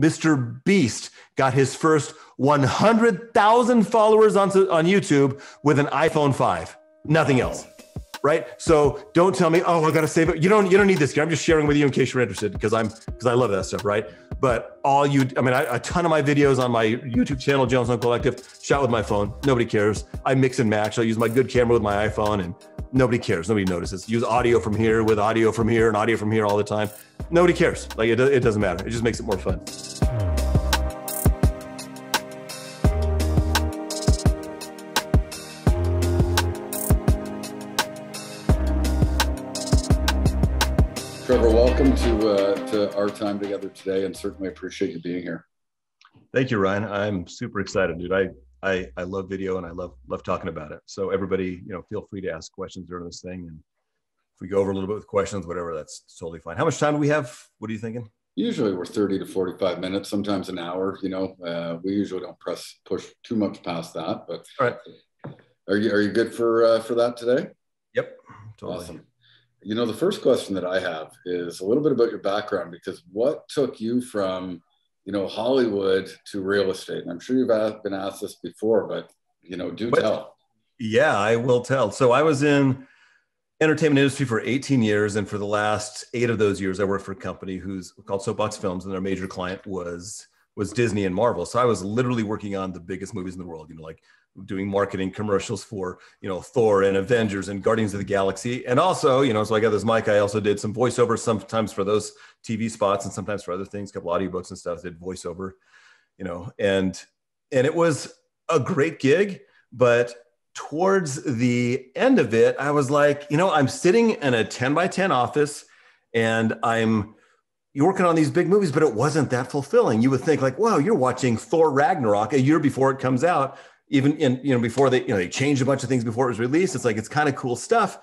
Mr. Beast got his first 100,000 followers on, on YouTube with an iPhone 5. Nothing else. Right. So don't tell me, oh, I gotta save it. You don't you don't need this. I'm just sharing with you in case you're interested because I'm because I love that stuff, right? But all you I mean, I, a ton of my videos on my YouTube channel, Jones Collective, shot with my phone. Nobody cares. I mix and match. I use my good camera with my iPhone and nobody cares. Nobody notices. Use audio from here with audio from here and audio from here all the time. Nobody cares. Like it, it doesn't matter. It just makes it more fun. Trevor, welcome to uh, to our time together today, and certainly appreciate you being here. Thank you, Ryan. I'm super excited, dude. I I I love video and I love love talking about it. So everybody, you know, feel free to ask questions during this thing, and if we go over a little bit with questions, whatever, that's totally fine. How much time do we have? What are you thinking? Usually we're 30 to 45 minutes, sometimes an hour. You know, uh, we usually don't press push too much past that. But all right, are you are you good for uh, for that today? Yep, totally. Awesome. You know, the first question that I have is a little bit about your background because what took you from, you know, Hollywood to real estate? And I'm sure you've been asked this before, but, you know, do but, tell. Yeah, I will tell. So I was in entertainment industry for 18 years. And for the last eight of those years, I worked for a company who's called Soapbox Films and their major client was was Disney and Marvel. So I was literally working on the biggest movies in the world, you know, like doing marketing commercials for you know Thor and Avengers and Guardians of the Galaxy, and also you know so I got this mic. I also did some voiceover sometimes for those TV spots and sometimes for other things, a couple audiobooks and stuff. Did voiceover, you know, and and it was a great gig, but towards the end of it, I was like, you know, I'm sitting in a 10 by 10 office and I'm you're working on these big movies, but it wasn't that fulfilling. You would think like, wow, you're watching Thor Ragnarok a year before it comes out even in you know before they you know they changed a bunch of things before it was released. It's like it's kind of cool stuff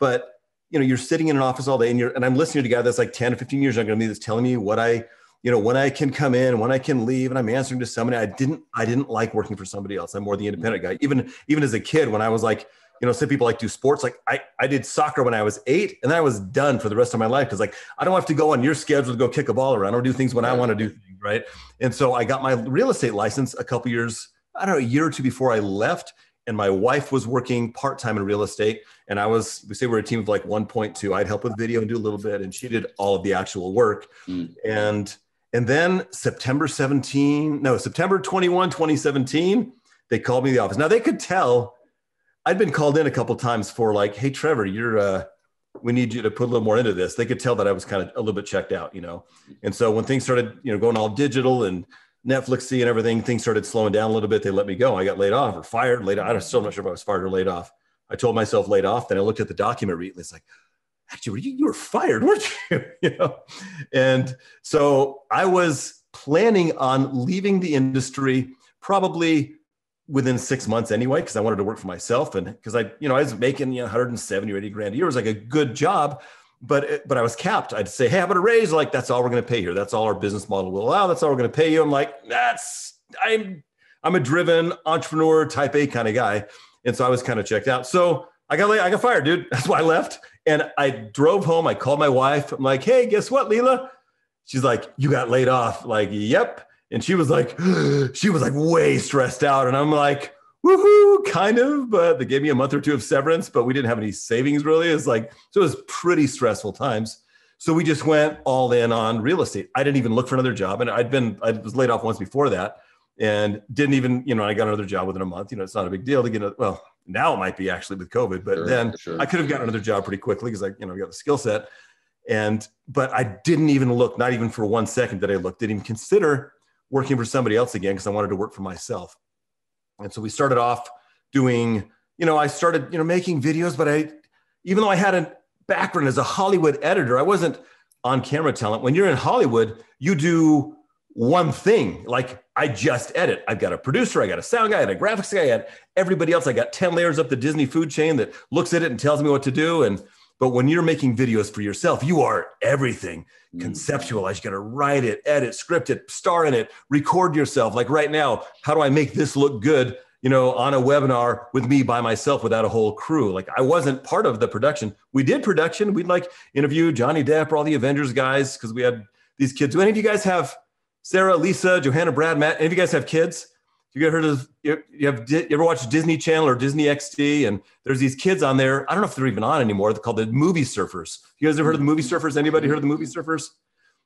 but you know you're sitting in an office all day and you're and i'm listening to a guy that's like 10 or 15 years younger than me that's telling me what i you know when i can come in when i can leave and i'm answering to somebody. I didn't i didn't like working for somebody else. I'm more the independent mm-hmm. guy. Even even as a kid when i was like you know some people like do sports like i i did soccer when i was eight and then i was done for the rest of my life because like i don't have to go on your schedule to go kick a ball around or do things when i want to do things right and so i got my real estate license a couple years I don't know, a year or two before I left. And my wife was working part time in real estate. And I was, we say we're a team of like 1.2. I'd help with video and do a little bit. And she did all of the actual work. Mm. And, and then September 17, no, September 21, 2017, they called me the office. Now they could tell I'd been called in a couple times for like, hey, Trevor, you're, uh, we need you to put a little more into this. They could tell that I was kind of a little bit checked out, you know? And so when things started, you know, going all digital and Netflix and everything, things started slowing down a little bit. They let me go. I got laid off or fired. Laid off. I'm still not sure if I was fired or laid off. I told myself laid off. Then I looked at the document read. It's like, actually, you, you were fired, weren't you? you know, and so I was planning on leaving the industry probably within six months anyway, because I wanted to work for myself and because I, you know, I was making you know 170 or 80 grand a year. It was like a good job, but but I was capped. I'd say, hey, how about a raise? Like that's all we're going to pay here. That's all our business model will allow. That's all we're going to pay you. I'm like, that's I'm I'm a driven entrepreneur, type A kind of guy, and so I was kind of checked out. So I got I got fired, dude. That's why I left. And I drove home. I called my wife. I'm like, hey, guess what, Leila? She's like, you got laid off. Like, yep. And she was like, she was like way stressed out. And I'm like, woohoo, kind of, but they gave me a month or two of severance, but we didn't have any savings really. It's like, so it was pretty stressful times. So we just went all in on real estate. I didn't even look for another job. And I'd been, I was laid off once before that and didn't even, you know, I got another job within a month. You know, it's not a big deal to get a, well, now it might be actually with COVID, but sure, then sure. I could have gotten another job pretty quickly because I, you know, got the skill set. And, but I didn't even look, not even for one second that I looked, didn't even consider working for somebody else again because I wanted to work for myself. And so we started off doing, you know, I started, you know, making videos, but I, even though I had a background as a Hollywood editor, I wasn't on camera talent. When you're in Hollywood, you do one thing. Like I just edit. I've got a producer, I got a sound guy, I got a graphics guy, I got everybody else. I got 10 layers up the Disney food chain that looks at it and tells me what to do. And but when you're making videos for yourself, you are everything. Mm. Conceptualize. You got to write it, edit, script it, star in it, record yourself. Like right now, how do I make this look good? You know, on a webinar with me by myself without a whole crew. Like I wasn't part of the production. We did production. We'd like interview Johnny Depp or all the Avengers guys because we had these kids. Do any of you guys have Sarah, Lisa, Johanna, Brad, Matt. Any of you guys have kids? You ever heard of you, have you ever watched Disney Channel or Disney XD? And there's these kids on there. I don't know if they're even on anymore. They're called the Movie Surfers. You guys ever heard of the Movie Surfers? Anybody heard of the Movie Surfers?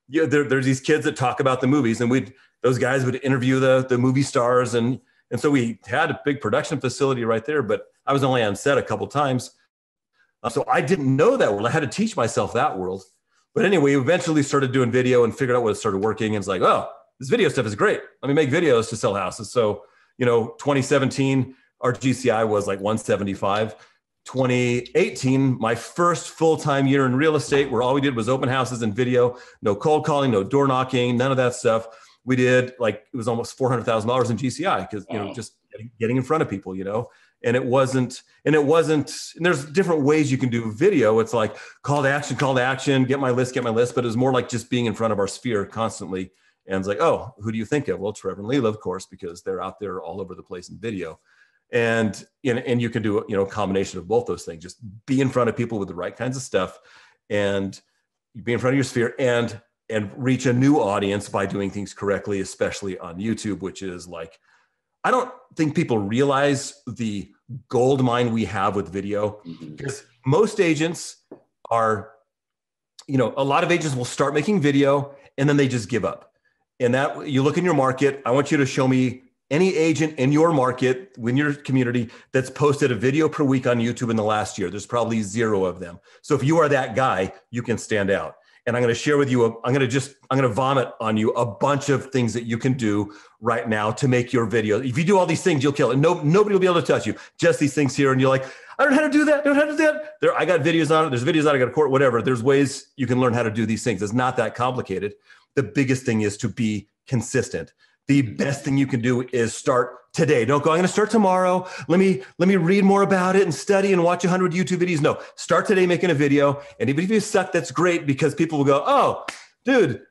Yeah, there, there's these kids that talk about the movies, and we those guys would interview the the movie stars, and and so we had a big production facility right there. But I was only on set a couple times, uh, so I didn't know that world. I had to teach myself that world. But anyway, eventually started doing video and figured out what it started working. And it's like, oh, this video stuff is great. Let me make videos to sell houses. So, you know, 2017, our GCI was like 175. 2018, my first full time year in real estate, where all we did was open houses and video, no cold calling, no door knocking, none of that stuff. We did like it was almost $400,000 in GCI because, you know, just getting, getting in front of people, you know, and it wasn't, and it wasn't, and there's different ways you can do video. It's like call to action, call to action, get my list, get my list, but it was more like just being in front of our sphere constantly and it's like, oh, who do you think of? Well, Trevor and Leila, of course, because they're out there all over the place in video. And, and, and you can do, you know, a combination of both those things. Just be in front of people with the right kinds of stuff and be in front of your sphere and and reach a new audience by doing things correctly, especially on YouTube, which is like, I don't think people realize the gold mine we have with video mm-hmm. because most agents are, you know, a lot of agents will start making video and then they just give up and that you look in your market i want you to show me any agent in your market in your community that's posted a video per week on youtube in the last year there's probably zero of them so if you are that guy you can stand out and i'm going to share with you i am going to just i'm going to vomit on you a bunch of things that you can do right now to make your video if you do all these things you'll kill it no, nobody will be able to touch you just these things here and you're like I don't know how to do that. I don't know how to do that. There, I got videos on it. There's videos on it. I got a court, whatever. There's ways you can learn how to do these things. It's not that complicated the biggest thing is to be consistent. The mm-hmm. best thing you can do is start today. Don't go i'm going to start tomorrow. Let me let me read more about it and study and watch 100 youtube videos. No start today making a video. And even if you suck that's great because people will go oh dude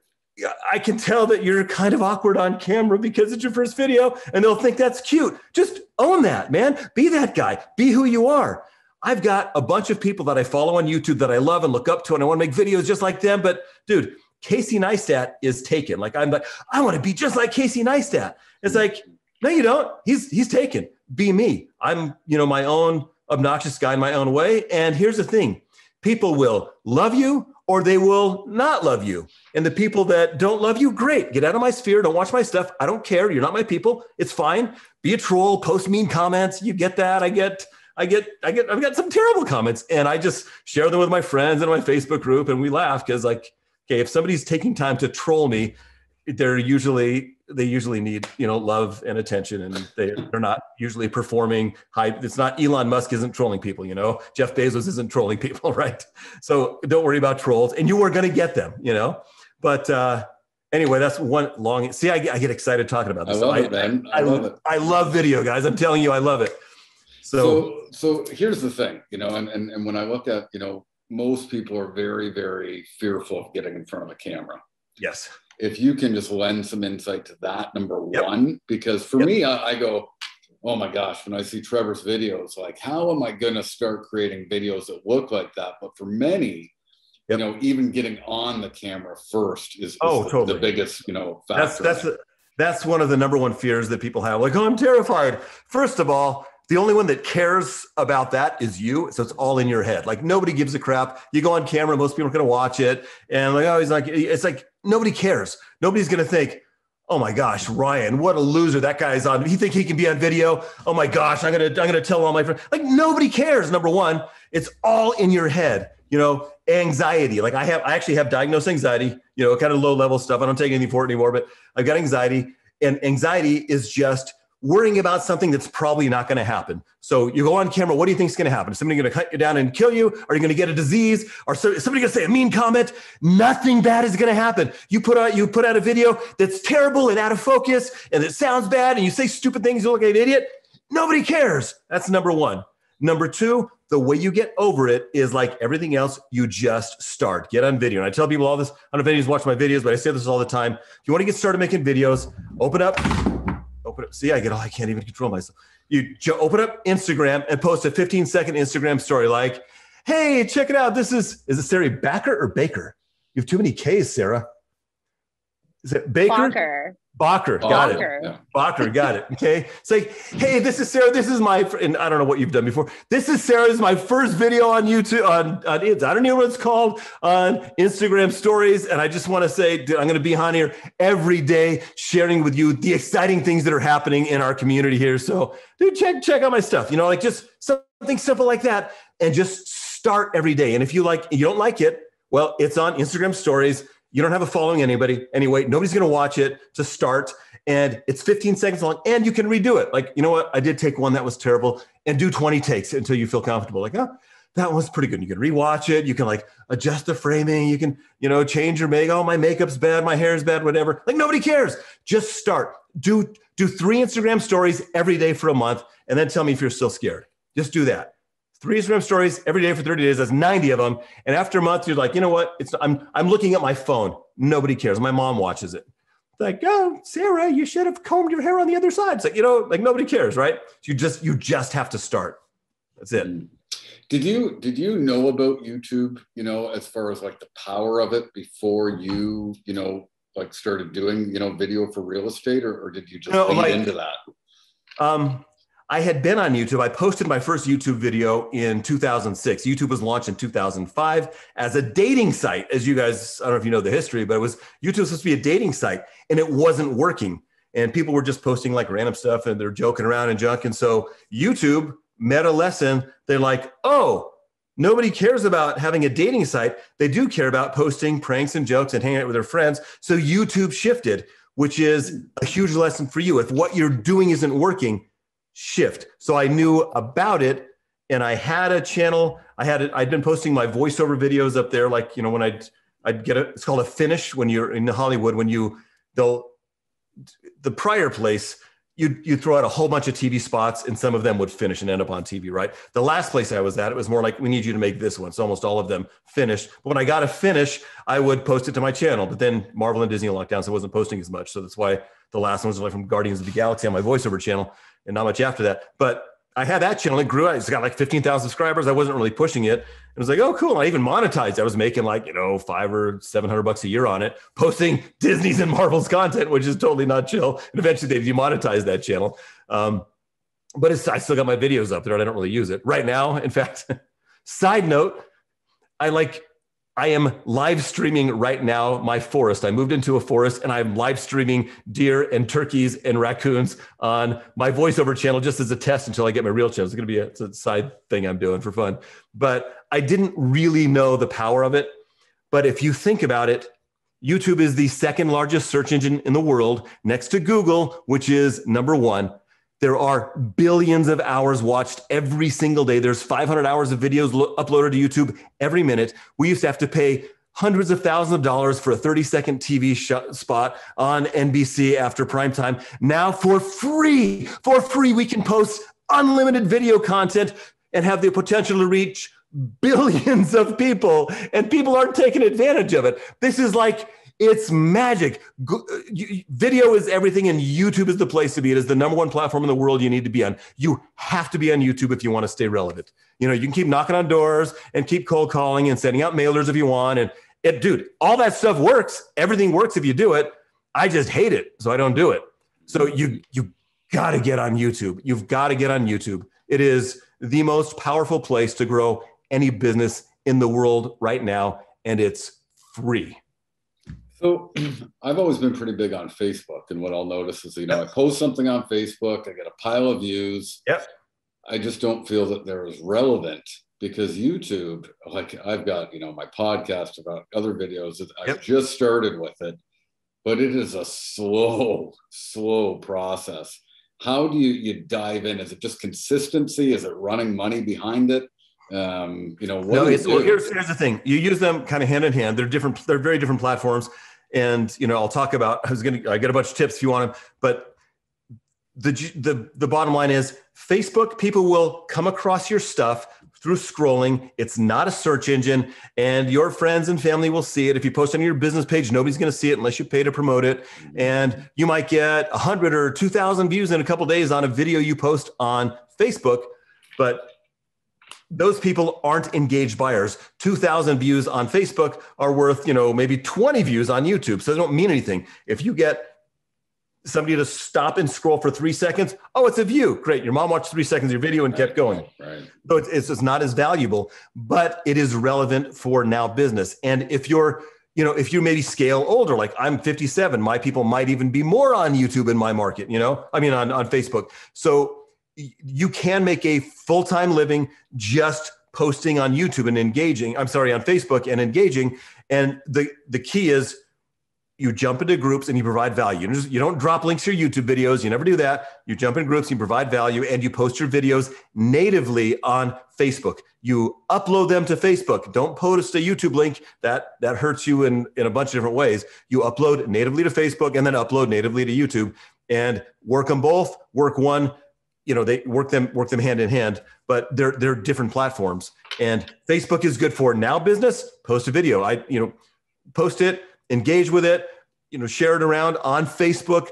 i can tell that you're kind of awkward on camera because it's your first video. And they'll think that's cute. Just own that man. Be that guy. Be who you are. I've got a bunch of people that i follow on youtube that i love and look up to and i want to make videos just like them but dude Casey Neistat is taken. Like I'm like, I want to be just like Casey Neistat. It's like, mm-hmm. no, you don't. He's he's taken. Be me. I'm, you know, my own obnoxious guy in my own way. And here's the thing: people will love you or they will not love you. And the people that don't love you, great. Get out of my sphere. Don't watch my stuff. I don't care. You're not my people. It's fine. Be a troll, post mean comments. You get that. I get I get, I get, I've got some terrible comments and I just share them with my friends in my Facebook group and we laugh because like okay, if somebody's taking time to troll me, they're usually they usually need you know love and attention and they, they're not usually performing high it's not elon musk isn't trolling people you know? Jeff bezos isn't trolling people right? So don't worry about trolls and you are going to get them you know? But uh anyway that's one long see i, I get excited talking about this i love I, it man. I, I love it. I love video guys. I'm telling you i love it. So so, so here's the thing you know and, and and when i look at you know most people are very, very fearful of getting in front of a camera. Yes. If you can just lend some insight to that, number yep. one, because for yep. me, I, I, go, oh my gosh, when I see Trevor's videos, like, how am I going to start creating videos that look like that? But for many, yep. you know, even getting on the camera first is, is oh, the, totally. the biggest, you know, factor. That's, that's, that's one of the number one fears that people have. Like, oh, I'm terrified. First of all, the only one that cares about that is you. So it's all in your head. Like nobody gives a crap. You go on camera, most people are going to watch it. And like, oh, he's like, it's like nobody cares. Nobody's going to think, oh my gosh, Ryan, what a loser. That guy's on. He think he can be on video. Oh my gosh, I'm to, I'm going to tell all my friends. Like nobody cares. Number one, it's all in your head. You know, anxiety. Like I have, I actually have diagnosed anxiety, you know, kind of low level stuff. I don't take anything for it anymore, but I've got anxiety and anxiety is just, worrying about something that's probably not going to happen. So you go on camera. What do you think is going to happen? Is somebody going to cut you down and kill you? Are you going to get a disease? Or somebody going to say a mean comment? Nothing bad is going to happen. You put out you put out a video that's terrible and out of focus, and it sounds bad, and you say stupid things. You look like an idiot. Nobody cares. That's number one. Number two, the way you get over it is like everything else, you just start. Get on video. And I tell people all this. I don't know if anyone's watch my videos, but I say this all the time. If you want to get started making videos, open up open up. See, I get all, I can't even control myself. You open up Instagram and post a 15 second Instagram story like, hey, check it out. This is, is it Sarah Backer or Baker? You have too many K's, Sarah. Is it Baker? Barker. Bacher, got it. Bacher. Yeah. Bacher, got it. Okay. It's like, hey, this is Sarah. This is my, fr- and I don't know what you've done before. This is Sarah. This is my first video on YouTube, on, on. I don't know what it's called, on Instagram stories. And I just want to say, dude, I'm going to be on here every day sharing with you the exciting things that are happening in our community here. So, dude, check, check out my stuff. You know, like just something simple like that. And just start every day. And if you like, you don't like it, well, it's on Instagram stories. You don't have a following anybody anyway. Nobody's going to watch it to start. And it's 15 seconds long and you can redo it. Like, you know what? I did take one that was terrible and do 20 takes until you feel comfortable. Like, oh, that was pretty good. You can rewatch it. You can like adjust the framing. You can, you know, change your make. Oh, my makeup's bad. My hair's bad, whatever. Like nobody cares. Just start. Do, do three Instagram stories every day for a month and then tell me if you're still scared. Just do that three Instagram stories every day for 30 days. That's 90 of them. And after a month, you're like, you know what? It's I'm I'm looking at my phone. Nobody cares. My mom watches it. It's like, oh, Sarah, you should have combed your hair on the other side. It's like, you know, like nobody cares, right? You just you just have to start. That's it. Did you did you know about YouTube, you know, as far as like the power of it before you, you know, like started doing, you know, video for real estate or, or did you just No, lead like- into that? Um, I had been on YouTube. I posted my first YouTube video in 2006. YouTube was launched in 2005 as a dating site. As you guys, I don't know if you know the history, but it was YouTube was supposed to be a dating site, and it wasn't working. And people were just posting like random stuff, and they're joking around and junk. And so YouTube met a lesson. They're like, oh, nobody cares about having a dating site. They do care about posting pranks and jokes and hanging out with their friends. So YouTube shifted, which is a huge lesson for you. If what you're doing isn't working, shift. So I knew about it and I had a channel. I had it, I'd been posting my voiceover videos up there. Like, you know, when I'd, I'd get a, it's called a finish when you're in Hollywood, when you, they'll, the prior place, you you throw out a whole bunch of TV spots and some of them would finish and end up on TV, right? The last place I was at, it was more like we need you to make this one. So almost all of them finished. But when I got a finish, I would post it to my channel. But then Marvel and Disney locked down, so I wasn't posting as much. So that's why the last one was like from Guardians of the Galaxy on my voiceover channel, and not much after that. But I had that channel. It grew. It's got like 15,000 subscribers. I wasn't really pushing it. It was like, oh, cool. I even monetized. I was making like, you know, five or 700 bucks a year on it, posting Disney's and Marvel's content, which is totally not chill. And eventually they demonetized that channel. Um, but it's, I still got my videos up there and I don't really use it right now. In fact, side note, I like, I am live streaming right now my forest. I moved into a forest and I'm live streaming deer and turkeys and raccoons on my voiceover channel just as a test until I get my real channel. It's going to be a, a side thing I'm doing for fun. But I didn't really know the power of it. But if you think about it, YouTube is the second largest search engine in the world next to Google, which is number one. There are billions of hours watched every single day. There's 500 hours of videos lo- uploaded to YouTube every minute. We used to have to pay hundreds of thousands of dollars for a 30 second TV sh- spot on NBC after prime time. Now, for free, for free, we can post unlimited video content and have the potential to reach billions of people, and people aren't taking advantage of it. This is like, it's magic. Uh, video is everything, and YouTube is the place to be. It is the number one platform in the world you need to be on. You have to be on YouTube if you want to stay relevant. You know, you can keep knocking on doors and keep cold calling and sending out mailers if you want. And it, dude, all that stuff works. Everything works if you do it. I just hate it, so I don't do it. So you you got to get on YouTube. You've got to get on YouTube. It is the most powerful place to grow any business in the world right now, and it's free. So I've always been pretty big on Facebook, and what I'll notice is, you know, I post something on Facebook, I get a pile of views. Yep. I just don't feel that they're as relevant because YouTube, like I've got, you know, my podcast about other videos that I just started with it, but it is a slow, slow process. How do you you dive in? Is it just consistency? Is it running money behind it? Um, you know, what no, it's, well, here's here's the thing. You use them kind of hand in hand. They're different. They're very different platforms. And you know, I'll talk about. I was gonna. I get a bunch of tips if you want them. But the the the bottom line is, Facebook people will come across your stuff through scrolling. It's not a search engine, and your friends and family will see it. If you post on your business page, nobody's going to see it unless you pay to promote it. And you might get a hundred or two thousand views in a couple days on a video you post on Facebook, but those people aren't engaged buyers. 2000 views on Facebook are worth, you know, maybe 20 views on YouTube. So they don't mean anything. If you get somebody to stop and scroll for three seconds, oh, it's a view. Great. Your mom watched three seconds of your video and right, kept going. Right. So it's, it's not as valuable, but it is relevant for now business. And if you're, you know, if you maybe scale older, like I'm 57, my people might even be more on YouTube in my market, you know, I mean, on, on Facebook. So you can make a full-time living just posting on YouTube and engaging. I'm sorry, on Facebook and engaging. And the, the key is you jump into groups and you provide value. You don't drop links to your YouTube videos. You never do that. You jump in groups, you provide value, and you post your videos natively on Facebook. You upload them to Facebook. Don't post a YouTube link that that hurts you in, in a bunch of different ways. You upload natively to Facebook and then upload natively to YouTube and work them both. Work one, you know, they work them work them hand in hand, but they're they're different platforms. And Facebook is good for now business. Post a video. I you know, post it engage with it, you know, share it around on Facebook.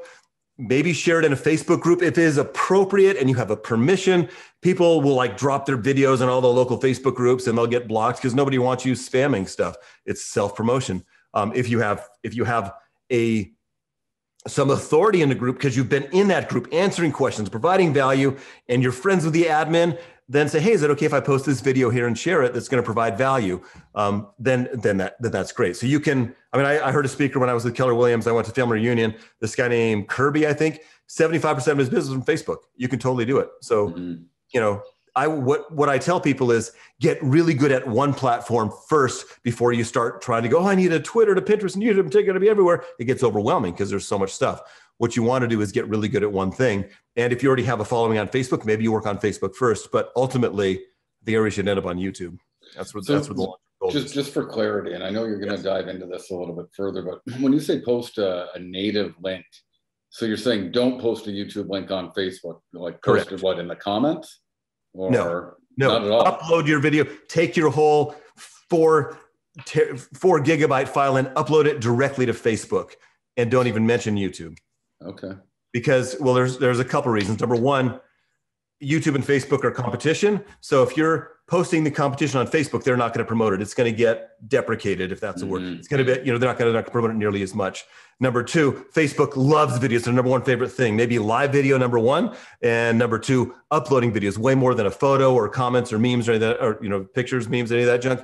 Maybe share it in a Facebook group if it is appropriate and you have a permission. People will like drop their videos in all the local Facebook groups and they'll get blocked because nobody wants you spamming stuff. It's self promotion. Um, if you have if you have a some authority in the group because you've been in that group answering questions providing value and you're friends with the admin then say, hey, is it okay if I post this video here and share it? That's going to provide value. Um, then, then that then that's great. So you can. I mean, I, I, heard a speaker when I was with Keller Williams. I went to family reunion. This guy named Kirby, I think, seventy five percent of his business from Facebook. You can totally do it. So, mm-hmm. you know, I what what I tell people is get really good at one platform first before you start trying to go. Oh, I need a Twitter to Pinterest and YouTube. To be everywhere. It gets overwhelming because there's so much stuff. What you want to do is get really good at one thing. And if you already have a following on Facebook, maybe you work on Facebook first. But ultimately, the area should end up on YouTube. That's what so that's what the goal just, is. Just for clarity, and I know you're going to yes. dive into this a little bit further, but when you say post a, a, native link, so you're saying don't post a YouTube link on Facebook, like post Correct. it what in the comments? Or no, no. Upload your video. Take your whole four four gigabyte file and upload it directly to Facebook, and don't even mention YouTube. Okay. Because well, there's there's a couple reasons. Number one, YouTube and Facebook are competition. So if you're posting the competition on Facebook, they're not going to promote it. It's going to get deprecated, if that's a mm-hmm. word. It's going to be, you know, they're not going to promote it nearly as much. Number two, Facebook loves videos. Their number one favorite thing. Maybe live video, number one, and number two, uploading videos way more than a photo or comments or memes or any that, or you know, pictures, memes, any of that junk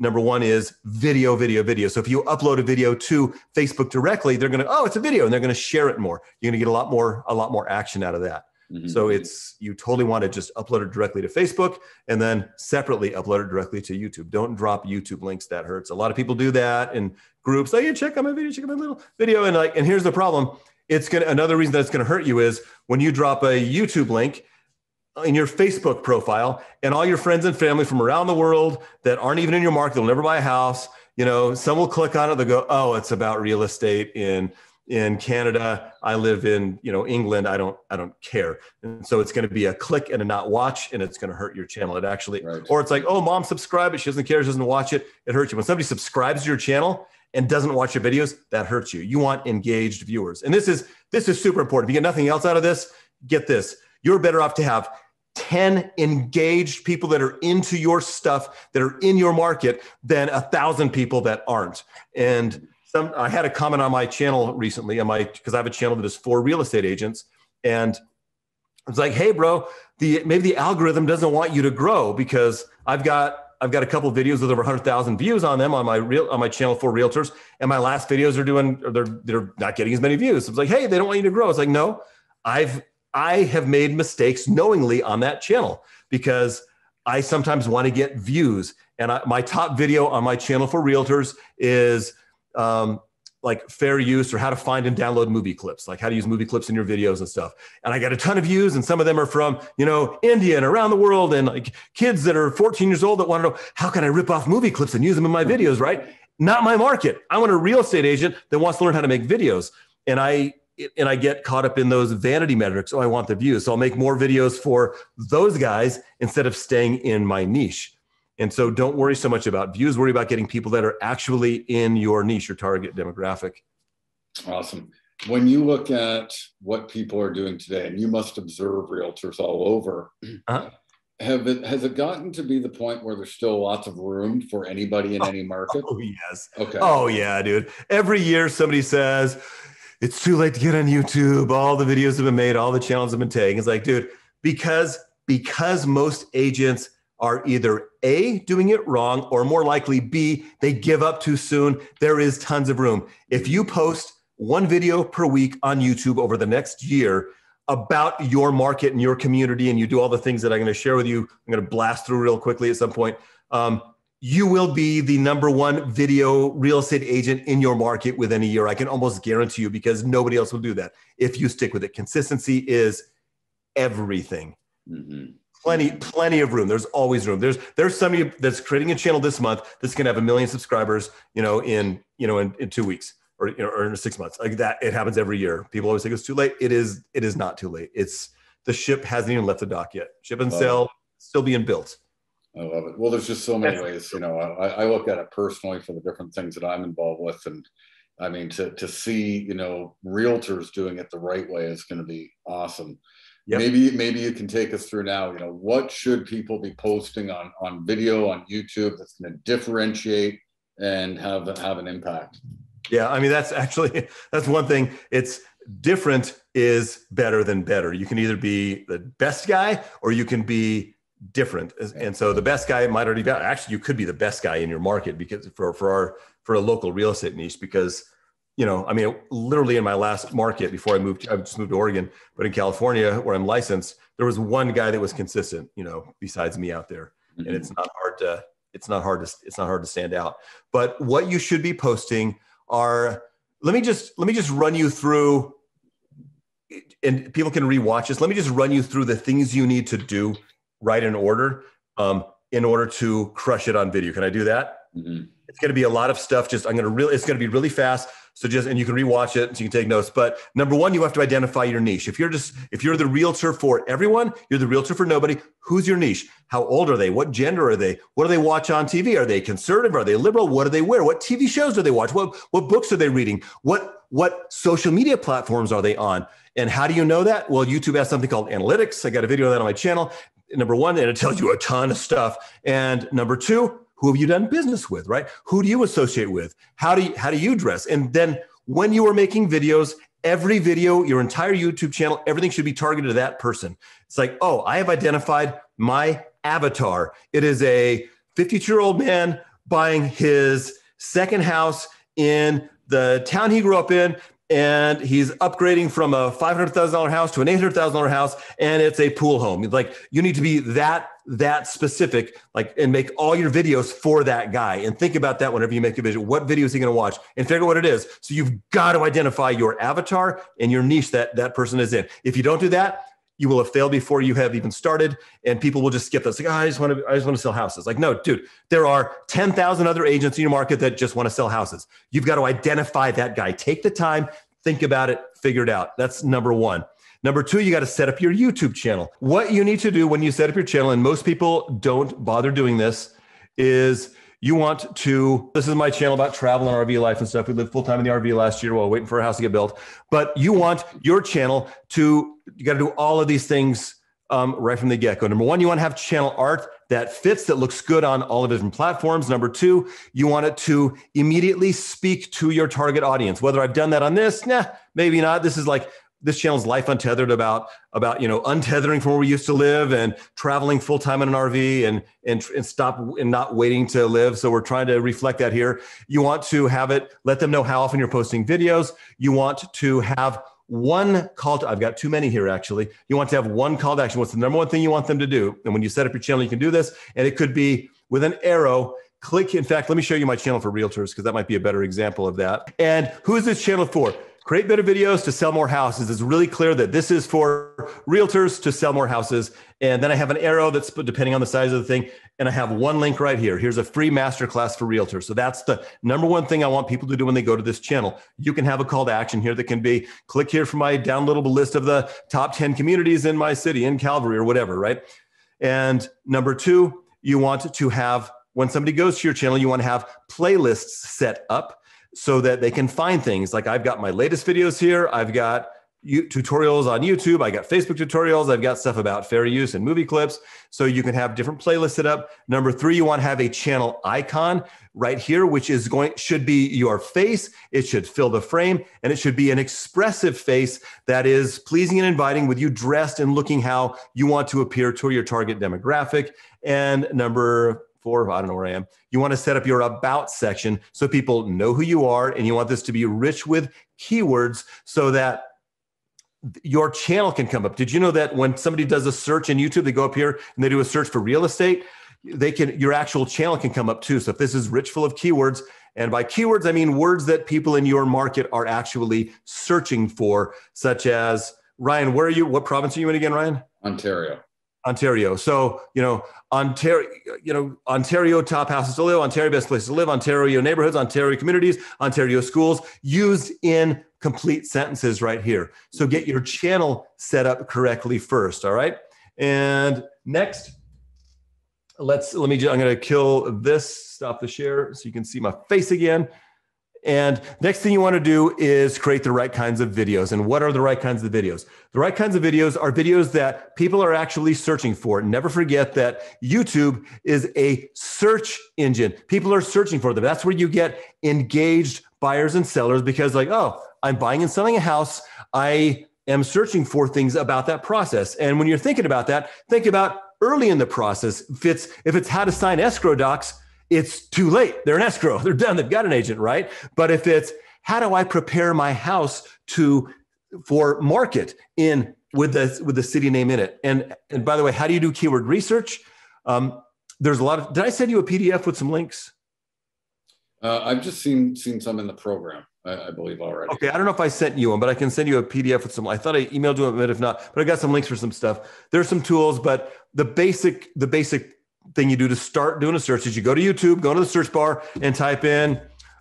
number one is video, video, video. So if you upload a video to Facebook directly, they're going to, oh, it's a video and they're going to share it more. You're going to get a lot more, a lot more action out of that. Mm-hmm. So it's, you totally want to just upload it directly to Facebook and then separately upload it directly to YouTube. Don't drop YouTube links. That hurts. A lot of people do that in groups. Like, hey, check out my video, check out my little video. And like, and here's the problem. It's to, another reason that's to hurt you is when you drop a YouTube link, in your Facebook profile and all your friends and family from around the world that aren't even in your market, they'll never buy a house. You know, some will click on it, they'll go, oh, it's about real estate in in Canada. I live in, you know, England. I don't, I don't care. And so it's going to be a click and a not watch, and it's going to hurt your channel. It actually, right. or it's like, oh, mom subscribe, but she doesn't care, she doesn't watch it. It hurts you. When somebody subscribes to your channel and doesn't watch your videos, that hurts you. You want engaged viewers. And this is this is super important. If you get nothing else out of this, get this. You're better off to have 10 engaged people that are into your stuff that are in your market than a thousand people that aren't and some i had a comment on my channel recently on my because i have a channel that is for real estate agents and it's like hey bro the maybe the algorithm doesn't want you to grow because i've got I've got a couple videos with over 100,000 views on them on my real on my channel for realtors, and my last videos are doing they're they're not getting as many views. So it's like, hey, they don't want you to grow. It's like, no, I've I have made mistakes knowingly on that channel because I sometimes want to get views. And I, my top video on my channel for realtors is um, like fair use or how to find and download movie clips, like how to use movie clips in your videos and stuff. And I got a ton of views, and some of them are from you know India and around the world, and like kids that are 14 years old that want to know how can I rip off movie clips and use them in my videos, right? Not my market. I want a real estate agent that wants to learn how to make videos, and I and I get caught up in those vanity metrics. Oh, I want the views. So I'll make more videos for those guys instead of staying in my niche. And so don't worry so much about views, worry about getting people that are actually in your niche, your target demographic. Awesome. When you look at what people are doing today, and you must observe realtors all over, uh-huh. have it has it gotten to be the point where there's still lots of room for anybody in any market? Oh yes. Okay. Oh yeah, dude. Every year somebody says it's too late to get on YouTube. All the videos have been made, all the channels have been taken. It's like, dude, because because most agents are either A, doing it wrong, or more likely B, they give up too soon. There is tons of room. If you post one video per week on YouTube over the next year about your market and your community, and you do all the things that I'm going to share with you, I'm going to blast through real quickly at some point. Um, you will be the number one video real estate agent in your market within a year. I can almost guarantee you because nobody else will do that if you stick with it. Consistency is everything. Mm-hmm. Plenty, plenty of room. There's always room. There's there's somebody that's creating a channel this month that's gonna have a million subscribers, you know, in you know in, in two weeks or you know or in six months. Like that, it happens every year. People always think it's too late. It is. It is not too late. It's the ship hasn't even left the dock yet. Ship and sail still being built. I love it. Well, there's just so many ways, you know, I, I look at it personally for the different things that I'm involved with. And I mean, to, to see, you know, realtors doing it the right way is going to be awesome. Yep. Maybe, maybe you can take us through now, you know, what should people be posting on, on video, on YouTube that's going to differentiate and have, have an impact? Yeah. I mean, that's actually, that's one thing. It's different is better than better. You can either be the best guy or you can be different. And so the best guy might already be actually you could be the best guy in your market because for for our for a local real estate niche because you know I mean literally in my last market before I moved I just moved to Oregon but in California where I'm licensed there was one guy that was consistent you know besides me out there mm-hmm. and it's not hard to it's not hard to it's not hard to stand out but what you should be posting are let me just let me just run you through and people can rewatch this let me just run you through the things you need to do right in order um, in order to crush it on video. Can I do that? Mm-hmm. It's going to be a lot of stuff. Just I'm going to really, it's going to be really fast. So just, and you can rewatch it so you can take notes. But number one, you have to identify your niche. If you're just, if you're the realtor for everyone, you're the realtor for nobody. Who's your niche? How old are they? What gender are they? What do they watch on TV? Are they conservative? Are they liberal? What do they wear? What TV shows do they watch? What, what books are they reading? What, what social media platforms are they on? And how do you know that? Well, YouTube has something called analytics. I got a video of that on my channel number one, and it tells you a ton of stuff. And number two, who have you done business with, right? Who do you associate with? How do you, how do you dress? And then when you are making videos, every video, your entire YouTube channel, everything should be targeted to that person. It's like, oh, I have identified my avatar. It is a 52 year old man buying his second house in the town he grew up in and he's upgrading from a $500,000 house to an $800,000 house and it's a pool home. Like you need to be that that specific like and make all your videos for that guy and think about that whenever you make a video. What video is he going to watch and figure out what it is. So you've got to identify your avatar and your niche that that person is in. If you don't do that, you will have failed before you have even started and people will just skip this like oh, i just want to i just want to sell houses. Like no dude there are 10,000 other agents in your market that just want to sell houses. You've got to identify that guy. Take the time think about it figure it out. That's number 1 Number two, you got to set up your YouTube channel. What you need to do when you set up your channel, and most people don't bother doing this, is you want to this is my channel about travel and rv life and stuff. We lived full-time in the rv last year while waiting for a house to get built. But you want your channel to you got to do all of these things um, right from the get-go. Number one you want to have channel art that fits that looks good on all of different platforms. Number two you want it to immediately speak to your target audience. Whether i've done that on this nah maybe not. This is like this channel is life untethered about about you know untethering from where we used to live and traveling full time in an RV and and and stop and not waiting to live. So we're trying to reflect that here. You want to have it let them know how often you're posting videos. You want to have one call to I've got too many here actually. You want to have one call to action. What's the number one thing you want them to do? And when you set up your channel, you can do this, and it could be with an arrow click in fact let me show you my channel for realtors because that might be a better example of that and who is this channel for create better videos to sell more houses. It's really clear that this is for realtors to sell more houses. And then I have an arrow that's depending on the size of the thing. And I have one link right here. Here's a free masterclass for realtors. So that's the number one thing I want people to do when they go to this channel. You can have a call to action here that can be click here for my downloadable list of the top 10 communities in my city, in Calgary or whatever, right? And number two, you want to have when somebody goes to your channel, you want to have playlists set up so that they can find things like I've got my latest videos here. I've got tutorials on YouTube. I got Facebook tutorials. I've got stuff about fair use and movie clips. So you can have different playlists set up. Number three, you want to have a channel icon right here, which is going, should be your face. It should fill the frame and it should be an expressive face that is pleasing and inviting with you dressed and looking how you want to appear to your target demographic. And number four, I don't know where I am. You want to set up your about section so people know who you are and you want this to be rich with keywords so that your channel can come up. Did you know that when somebody does a search in YouTube, they go up here and they do a search for real estate, they can your actual channel can come up too. So if this is rich full of keywords, and by keywords I mean words that people in your market are actually searching for, such as Ryan, where are you? What province are you in again, Ryan? Ontario. Ontario. So, you know, Ontario, you know, Ontario top houses to live, Ontario best places to live, Ontario neighborhoods, Ontario communities, Ontario schools used in complete sentences right here. So get your channel set up correctly first. All right. And next, let's, let me, just, I'm going to kill this, stop the share so you can see my face again. And next thing you want to do is create the right kinds of videos. And what are the right kinds of videos? The right kinds of videos are videos that people are actually searching for. Never forget that YouTube is a search engine. People are searching for them. That's where you get engaged buyers and sellers because, like, oh, I'm buying and selling a house. I am searching for things about that process. And when you're thinking about that, think about early in the process. If it's if it's how to sign escrow docs, it's too late. They're an escrow. They're done. They've got an agent, right? But if it's how do I prepare my house to for market in with the with the city name in it? And and by the way, how do you do keyword research? Um, there's a lot of. Did I send you a PDF with some links? Uh, I've just seen seen some in the program. I, I, believe already. Okay, I don't know if I sent you one, but I can send you a PDF with some. I thought I emailed you a but if not, but I got some links for some stuff. There's some tools, but the basic the basic thing you do to start doing a search is you go to YouTube, go to the search bar, and type in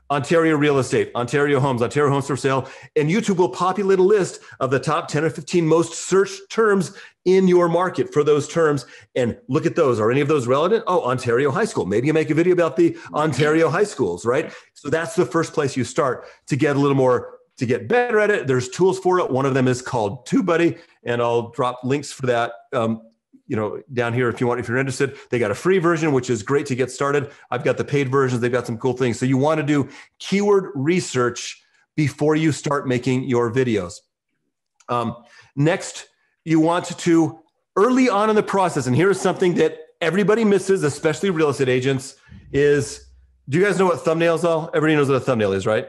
Ontario real estate, Ontario homes, Ontario homes for sale, and YouTube will populate a list of the top 10 or 15 most searched terms in your market for those terms and look at those. Are any of those relevant? Oh, Ontario High School. Maybe you make a video about the Ontario high schools, right? So that's the first place you start to get a little more to get better at it. There's tools for it. One of them is called TubeBuddy, and I'll drop links for that um, you know down here if you want if you're interested they got a free version which is great to get started. I've got the paid versions they've got some cool things. So you want to do keyword research before you start making your videos. Um, next you want to early on in the process and here's something that everybody misses especially real estate agents is do you guys know what thumbnails are? Everybody knows what a thumbnail is right?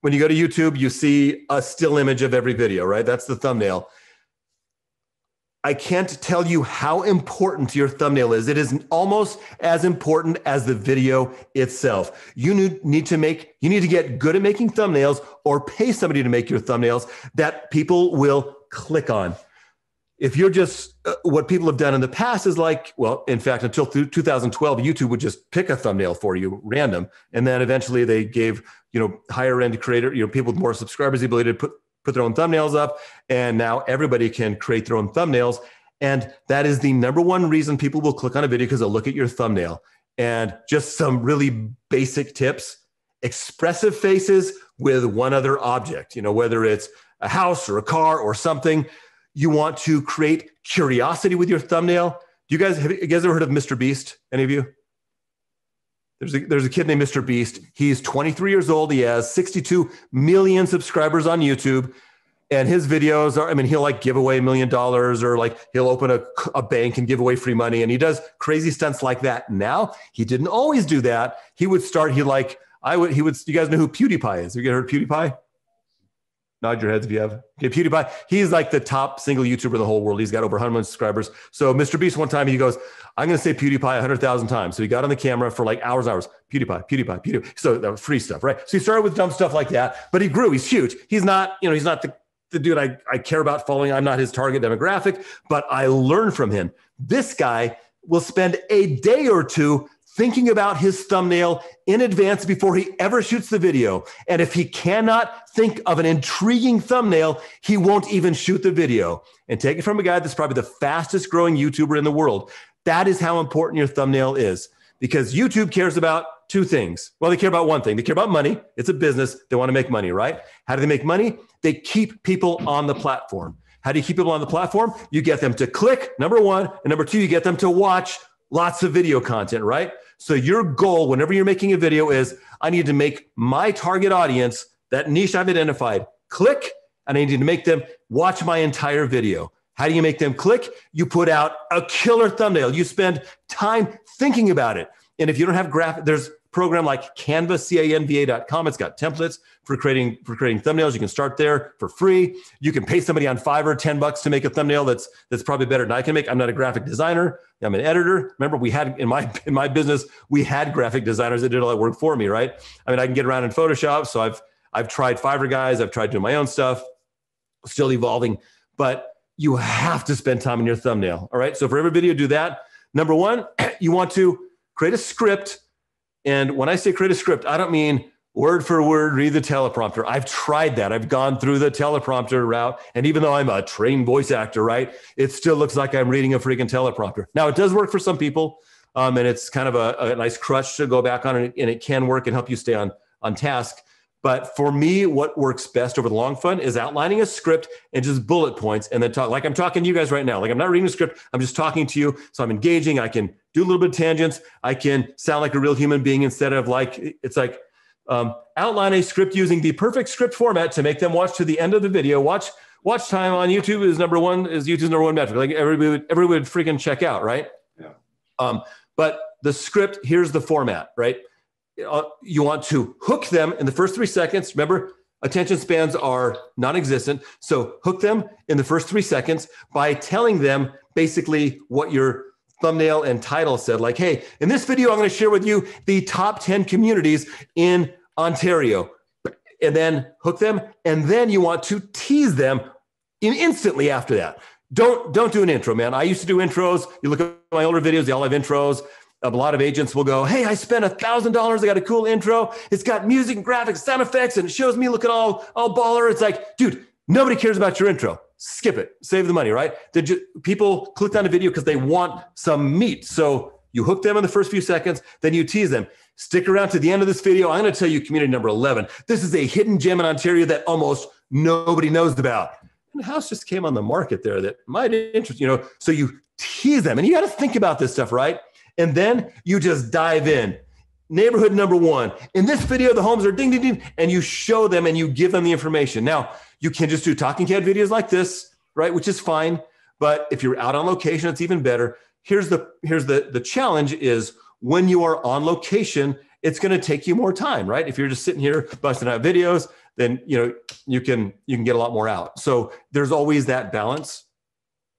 When you go to youtube you see a still image of every video right? That's the thumbnail I can't tell you how important your thumbnail is. It is almost as important as the video itself. You need to make, you need to get good at making thumbnails or pay somebody to make your thumbnails that people will click on. If you're just, uh, what people have done in the past is like, well, in fact, until 2012, YouTube would just pick a thumbnail for you random. And then eventually they gave, you know, higher end creator, you know, people with more subscribers the ability to put put their own thumbnails up, and now everybody can create their own thumbnails. And that is the number one reason people will click on a video because they'll look at your thumbnail. And just some really basic tips expressive faces with one other object, you know, whether it's a house or a car or something. You want to create curiosity with your thumbnail. Do you guys have you guys ever heard of Mr. Beast? Any of you? There's a, there's a kid named Mr. Beast. He's 23 years old. He has 62 million subscribers on YouTube. And his videos are, I mean, he'll like give away a million dollars or like he'll open a, a bank and give away free money. And he does crazy stunts like that. Now, he didn't always do that. He would start, he like, I would, he would, you guys know who PewDiePie is? Have you heard of PewDiePie? Nod your heads if you have. Okay, PewDiePie. He's like the top single YouTuber in the whole world. He's got over 100 million subscribers. So Mr. Beast, one time he goes, I'm going to say PewDiePie 100,000 times. So he got on the camera for like hours, hours. PewDiePie, PewDiePie, PewDiePie. So that was free stuff, right? So he started with dumb stuff like that, but he grew. He's huge. He's not, you know, he's not the, the dude I, I care about following. I'm not his target demographic, but I learn from him. This guy will spend a day or two thinking about his thumbnail in advance before he ever shoots the video. And if he cannot think of an intriguing thumbnail, he won't even shoot the video. And take it from a guy that's probably the fastest growing YouTuber in the world. That is how important your thumbnail is because YouTube cares about two things. Well, they care about one thing. They care about money. It's a business. They want to make money, right? How do they make money? They keep people on the platform. How do you keep people on the platform? You get them to click, number one. And number two, you get them to watch lots of video content, right? So your goal, whenever you're making a video, is I need to make my target audience, that niche I've identified, click, and I need to make them watch my entire video. How do you make them click? You put out a killer thumbnail. You spend time thinking about it. And if you don't have graphic, there's program like Canva, C-A-N-V-A.com. It's got templates for creating for creating thumbnails. You can start there for free. You can pay somebody on Fiverr 10 bucks to make a thumbnail that's that's probably better than I can make. I'm not a graphic designer. I'm an editor. Remember, we had in my in my business, we had graphic designers that did all that work for me, right? I mean, I can get around in Photoshop. So I've I've tried Fiverr guys, I've tried doing my own stuff, still evolving. But you have to spend time on your thumbnail. All right. So for every video, do that. Number one, you want to create a script. And when I say create a script, I don't mean word for word read the teleprompter. I've tried that. I've gone through the teleprompter route. And even though I'm a trained voice actor, right, it still looks like I'm reading a freaking teleprompter. Now, it does work for some people. Um, and it's kind of a, a nice crutch to go back on, and it, and it can work and help you stay on, on task. But for me, what works best over the long fun is outlining a script and just bullet points and then talk like I'm talking to you guys right now. Like I'm not reading a script, I'm just talking to you. So I'm engaging. I can do a little bit of tangents. I can sound like a real human being instead of like, it's like um, outline a script using the perfect script format to make them watch to the end of the video. Watch watch time on YouTube is number one, is YouTube's number one metric. Like everybody would, everybody would freaking check out, right? Yeah. Um, but the script, here's the format, right? Uh, you want to hook them in the first three seconds. Remember, attention spans are non-existent. So hook them in the first three seconds by telling them basically what your thumbnail and title said. Like, hey, in this video, I'm going to share with you the top 10 communities in Ontario. And then hook them. And then you want to tease them in instantly after that. Don't don't do an intro, man. I used to do intros. You look at my older videos; they all have intros a lot of agents will go, Hey, I spent a thousand dollars. I got a cool intro. It's got music and graphics, sound effects, and it shows me looking all, all baller. It's like, dude, nobody cares about your intro. Skip it. Save the money, right? You, people clicked on a video because they want some meat. So you hook them in the first few seconds, then you tease them. Stick around to the end of this video. I'm going to tell you community number 11. This is a hidden gem in Ontario that almost nobody knows about. And the house just came on the market there that might interest, you know. So you tease them and you got to think about this stuff, right? And then you just dive in. Neighborhood number one. In this video, the homes are ding, ding, ding, and you show them and you give them the information. Now, you can just do talking cat videos like this, right? Which is fine. But if you're out on location, it's even better. Here's the here's the the challenge is when you are on location, it's going to take you more time, right? If you're just sitting here busting out videos, then you know you can you can get a lot more out. So there's always that balance.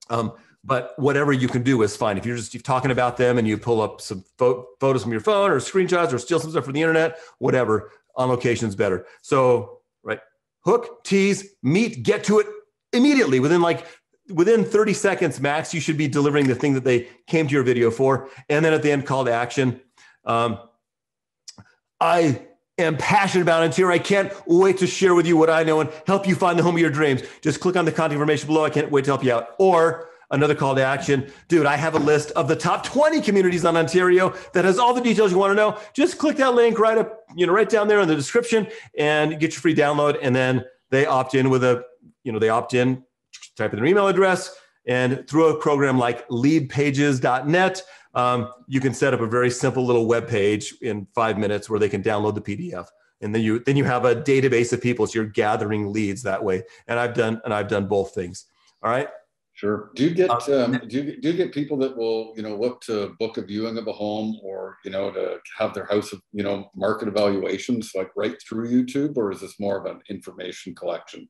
Um, but whatever you can do is fine. If you're just you're talking about them and you pull up some fo- photos from your phone or screenshots or steal some stuff from the internet, whatever, on location is better. So, right, hook, tease, meet, get to it immediately within like within 30 seconds max. You should be delivering the thing that they came to your video for, and then at the end, call to action. Um, I am passionate about Ontario. I can't wait to share with you what I know and help you find the home of your dreams. Just click on the contact information below. I can't wait to help you out. Or Another call to action. Dude, I have a list of the top 20 communities on Ontario that has all the details you want to know. Just click that link right up, you know, right down there in the description and get your free download. And then they opt in with a, you know, they opt in, type in their email address, and through a program like leadpages.net, um, you can set up a very simple little web page in five minutes where they can download the PDF. And then you then you have a database of people. So you're gathering leads that way. And I've done and I've done both things. All right. Sure. Do you get uh, um, do you do you get people that will you know look to book a viewing of a home or you know to have their house you know market evaluations like right through YouTube or is this more of an information collection?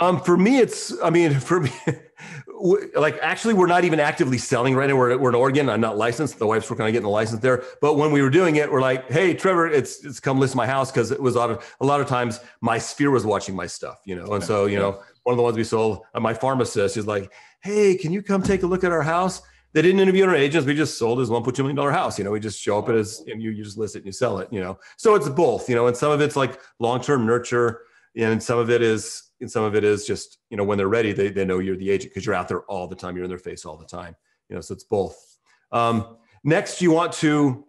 Um, for me, it's I mean for me, like actually we're not even actively selling right now. We're, we're in Oregon. I'm not licensed. The wife's working on getting the license there. But when we were doing it, we're like, hey, Trevor, it's it's come list my house because it was a lot of a lot of times my sphere was watching my stuff, you know, and so you know one of the ones we sold, my pharmacist is like, hey, can you come take a look at our house? They didn't interview our agents. We just sold his $1.2 million house. You know, we just show up as, and you, you just list it and you sell it, you know? So it's both, you know, and some of it's like long-term nurture and some of it is, and some of it is just, you know, when they're ready, they, they know you're the agent because you're out there all the time. You're in their face all the time, you know, so it's both. Um, next, you want to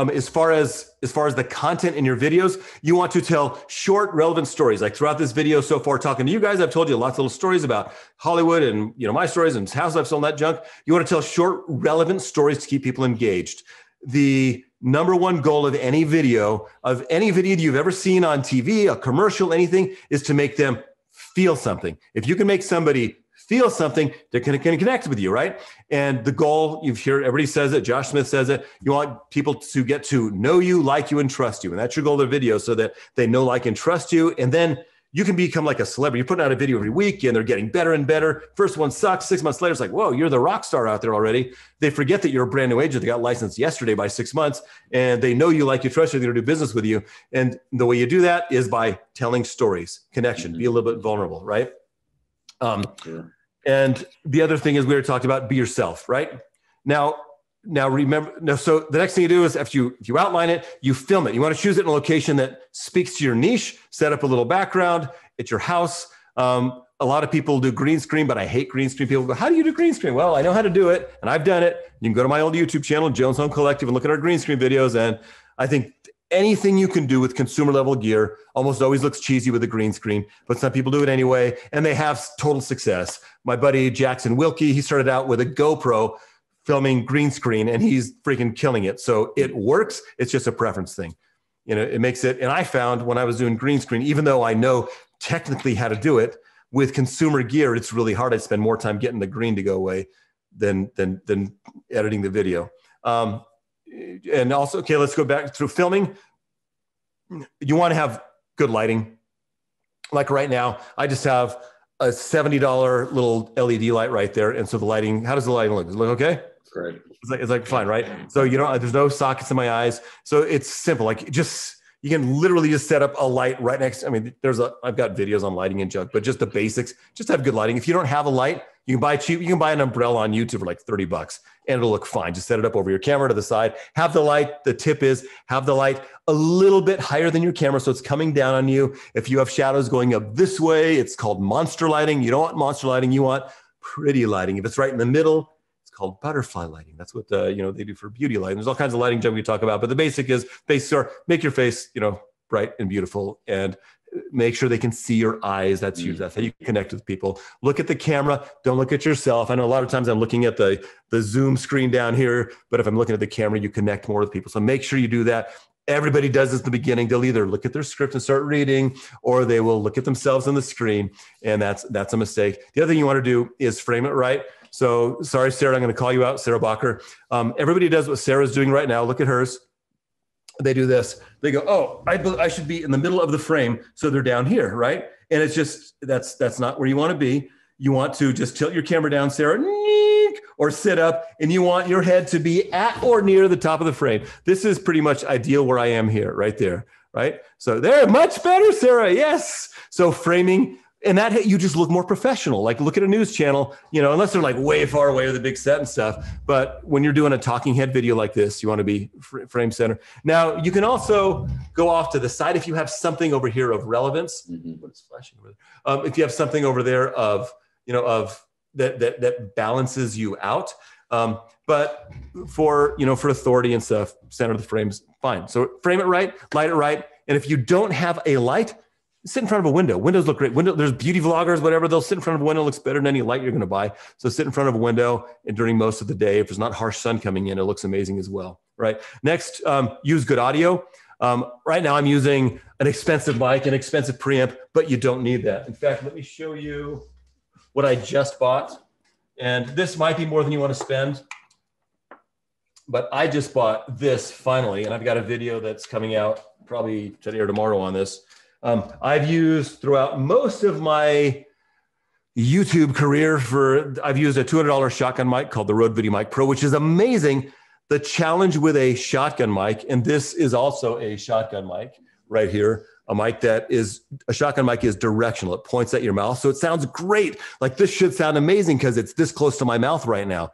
um, as far as as far as the content in your videos, you want to tell short, relevant stories. Like throughout this video so far, talking to you guys, I've told you lots of little stories about Hollywood and you know my stories and how's I've sold that junk. You want to tell short, relevant stories to keep people engaged. The number one goal of any video, of any video you've ever seen on TV, a commercial, anything, is to make them feel something. If you can make somebody feel something, they're going to connect with you, right? And the goal, you've heard everybody says it, Josh Smith says it, you want people to get to know you, like you, and trust you. And that's your goal of the video so that they know, like, and trust you. And then you can become like a celebrity. You're putting out a video every week and they're getting better and better. First one sucks. Six months later, it's like, whoa, you're the rock star out there already. They forget that you're a brand new agent They got licensed yesterday by six months and they know you like you, trust you, they're going to do business with you. And the way you do that is by telling stories, connection, mm-hmm. be a little bit vulnerable, right? Um, sure. And the other thing is we were talking about be yourself, right? Now, now remember, now, so the next thing you do is after you, if you outline it, you film it. You want to choose it in a location that speaks to your niche, set up a little background at your house. Um, a lot of people do green screen, but I hate green screen. People go, how do you do green screen? Well, I know how to do it and I've done it. You can go to my old YouTube channel, Jones Home Collective and look at our green screen videos. And I think anything you can do with consumer level gear almost always looks cheesy with a green screen, but some people do it anyway, and they have total success. My buddy Jackson Wilkie, he started out with a GoPro filming green screen, and he's freaking killing it. So it works. It's just a preference thing. You know, it makes it. And I found when I was doing green screen, even though I know technically how to do it with consumer gear, it's really hard. I spend more time getting the green to go away than than than editing the video. Um, and also, okay, let's go back through filming. You want to have good lighting. Like right now, I just have a $70 little LED light right there. And so the lighting, how does the lighting look? Does it look okay? Great. It's like, it's like fine, right? So you know, there's no sockets in my eyes. So it's simple. Like just you can literally just set up a light right next. I mean, there's a I've got videos on lighting and junk, but just the basics, just have good lighting. If you don't have a light, you can buy cheap, you can buy an umbrella on YouTube for like 30 bucks and it'll look fine. Just set it up over your camera to the side. Have the light. The tip is have the light a little bit higher than your camera. So it's coming down on you. If you have shadows going up this way, it's called monster lighting. You don't want monster lighting, you want pretty lighting. If it's right in the middle, it's called butterfly lighting. That's what uh, you know they do for beauty lighting. There's all kinds of lighting junk we talk about, but the basic is basic make your face you know bright and beautiful and make sure they can see your eyes that's huge mm. that's how you connect with people look at the camera don't look at yourself i know a lot of times i'm looking at the the zoom screen down here but if i'm looking at the camera you connect more with people so make sure you do that everybody does this in the beginning they'll either look at their script and start reading or they will look at themselves on the screen and that's that's a mistake the other thing you want to do is frame it right so sorry, Sarah, I'm going to call you out, Sarah Bacher. Um, everybody does what Sarah's doing right now. Look at hers. They do this. They go, oh, I, I should be in the middle of the frame, so they're down here, right? And it's just that's that's not where you want to be. You want to just tilt your camera down, Sarah, or sit up, and you want your head to be at or near the top of the frame. This is pretty much ideal where I am here, right there, right? So there, much better, Sarah. Yes. So framing and that you just look more professional. Like look at a news channel, you know, unless they're like way far away with a big set and stuff. But when you're doing a talking head video like this, you want to be frame center. Now you can also go off to the side if you have something over here of relevance. Mm-hmm. What is flashing over there? Um, if you have something over there of you know of that that that balances you out. Um, but for you know for authority and stuff, center the frames fine. So frame it right, light it right, and if you don't have a light sit in front of a window. Windows look great. Window, there's beauty vloggers, whatever. They'll sit in front of a window. Looks better than any light you're going to buy. So sit in front of a window, and during most of the day, if there's not harsh sun coming in, it looks amazing as well. Right. Next, um, use good audio. Um, right now, I'm using an expensive mic, an expensive preamp, but you don't need that. In fact, let me show you what I just bought. And this might be more than you want to spend, but I just bought this finally, and I've got a video that's coming out probably today or tomorrow on this. Um, I've used throughout most of my YouTube career for I've used a $200 shotgun mic called the Rode VideoMic Pro, which is amazing. The challenge with a shotgun mic, and this is also a shotgun mic right here, a mic that is a shotgun mic is directional. It points at your mouth. So it sounds great. Like this should sound amazing because it's this close to my mouth right now.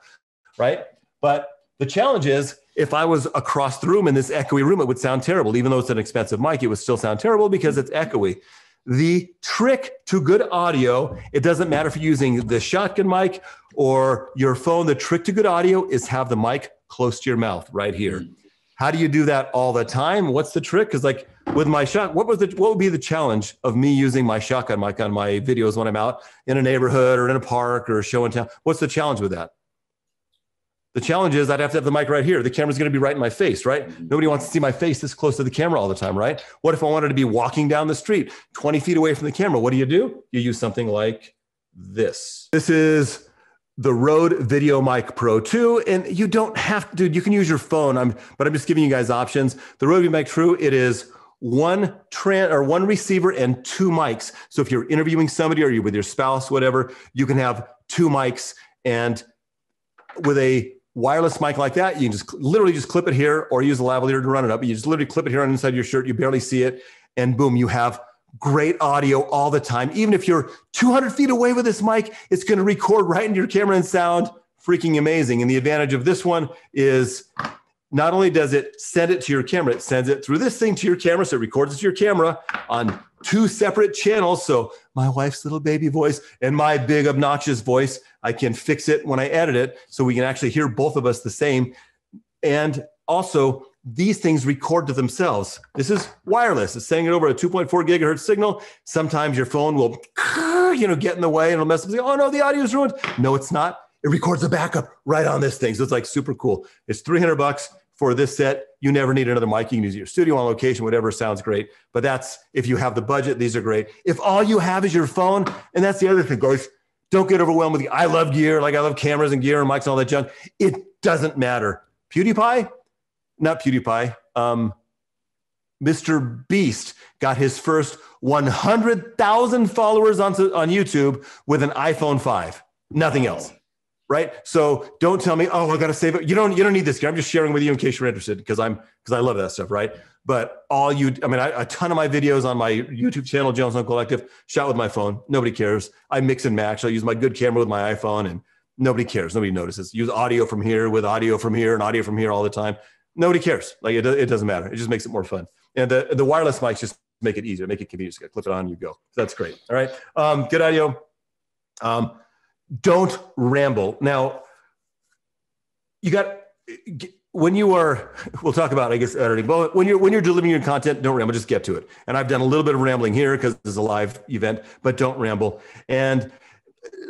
Right. But the challenge is if I was across the room in this echoey room, it would sound terrible. Even though it's an expensive mic, it would still sound terrible because it's echoey. The trick to good audio, it doesn't matter if you're using the shotgun mic or your phone, the trick to good audio is have the mic close to your mouth right here. how do you do that all the time? What's the trick? Because like with my shot, what was the what would be the challenge of me using my shotgun mic on my videos when I'm out in a neighborhood or in a park or a show in town? What's the challenge with that? The challenge is I'd have to have the mic right here. The camera's going to be right in my face, right? Mm-hmm. Nobody wants to see my face this close to the camera all the time, right? What if I wanted to be walking down the street 20 feet away from the camera? What do you do? You use something like this. This is the Rode Video Mic Pro 2. And you don't have to, dude, you can use your phone. I'm, but I'm just giving you guys options. The Rode Video Mic True, it is one tran or one receiver and two mics. So if you're interviewing somebody or you're with your spouse, whatever, you can have two mics. And with a wireless mic like that, you can just literally just clip it here or use a lavalier to run it up. You just literally clip it here on inside your shirt. You barely see it. And boom, you have great audio all the time. Even if you're 200 feet away with this mic, it's going to record right into your camera and sound freaking amazing. And the advantage of this one is not only does it send it to your camera, it sends it through this thing to your camera. So it records it to your camera on two separate channels. So my wife's little baby voice and my big obnoxious voice, I can fix it when I edit it. So we can actually hear both of us the same. And also, these things record to themselves. This is wireless. It's sending it over a 2.4 gigahertz signal. Sometimes your phone will, you know, get in the way and it'll mess up. Oh no, the audio is ruined. No, it's not. It records a backup right on this thing. So it's like super cool. It's 300 bucks for this set. You never need another mic. You can use your studio on location, whatever sounds great. But that's if you have the budget, these are great. If all you have is your phone, and that's the other thing, guys, don't get overwhelmed with the I love gear, like I love cameras and gear and mics and all that junk. It doesn't matter. PewDiePie, not PewDiePie, um, Mr. Beast got his first 100,000 followers on, on YouTube with an iPhone 5. Nothing else. Right. So don't tell me, oh, I got to save it. You don't, you don't need this. I'm just sharing with you in case you're interested because I'm, because I love that stuff. Right. But all you, I mean, I, a ton of my videos on my YouTube channel, Jones Collective, shot with my phone. Nobody cares. I mix and match. I use my good camera with my iPhone and nobody cares. Nobody notices. Use audio from here with audio from here and audio from here all the time nobody cares. Like it, it doesn't matter. It just makes it more fun. And the, the wireless mics just make it easier, make it convenient. Just clip it on, you go. That's great. All right. Um, good audio. Um, don't ramble. Now, you got when you are. We'll talk about, I guess, editing. But when you're when you're delivering your content, don't ramble. Just get to it. And I've done a little bit of rambling here because this is a live event, but don't ramble. And